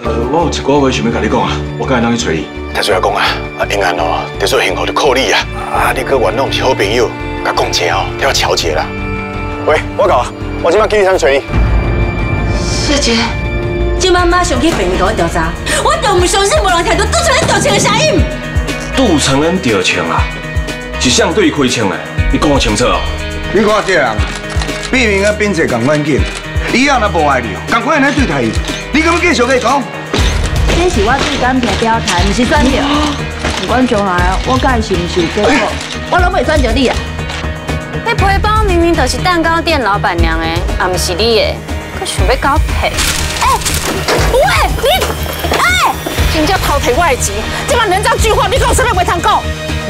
呃，我有一个话想要甲你讲啊，我刚才让去找你。太叔阿公啊，啊，永安哦，得做幸福就靠你啊！啊，你跟元龙是好朋友，甲讲者哦，要调解啦。喂，我搞，我今晚给你上找你。小姐，今晚马上去病院给我调查，我就唔相信无人听到杜成恩调情的声音。杜成恩调情啊，是相对开枪的，你讲清楚哦。你看这人，比明啊变者更关键，以后若无爱你哦，赶快来对待伊。你敢要继续去讲？这是我最敢平表态，不是转着。不管将来我甲伊是不是有结果，我拢袂转着你啊！那皮包明明就是蛋糕店老板娘的，也不是你的。想要搞皮？哎，喂，你，哎，人家偷提我的钱，这把人这句话，你讲什么话通讲？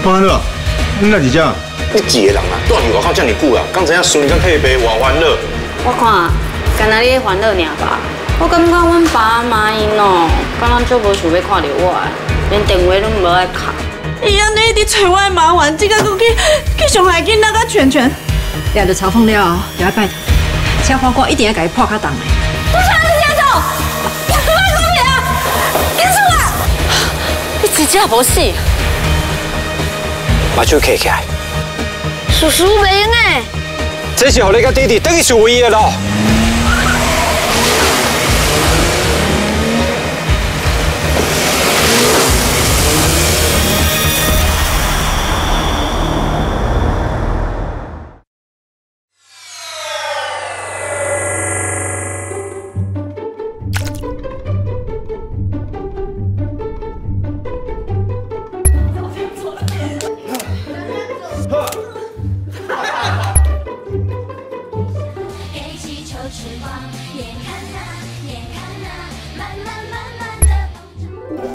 潘乐，你哪是这样？你几个人啊？住伫外口这么久啊？刚才孙跟佩佩话欢乐。我看，干那你欢乐尔吧。我感觉阮爸妈因哦，刚刚就无想要看到我，连电话拢无爱卡。伊安尼伫找我麻烦，这个佮去去上海囡仔甲圈圈，抓到嘲讽了，就要拜托。请花哥一定要给伊破卡档的。不想你这样走，快公平啊！别出来！你自己也无死，把手揢起来。叔叔袂用诶，这是互你甲弟弟等于是唯一的路。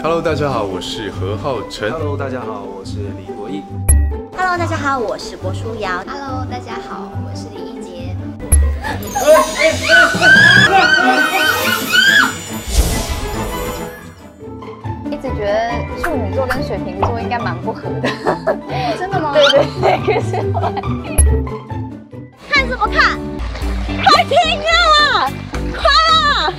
Hello，大家好，我是何浩晨。Hello，大家好，我是李国义。Hello，大家好，我是郭书瑶。Hello，大家好，我是李一杰。一直觉得处女座跟水瓶座应该蛮不合的。真的吗？对对对，可是后来看什么看？快停啊！快啊！